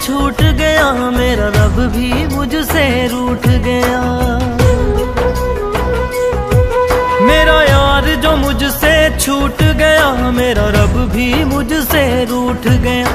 छूट गया, मेरा रब भी मुझसे रूठ गया। मेरा यार जो मुझसे छूट गया, मेरा रब भी मुझसे रूठ गया।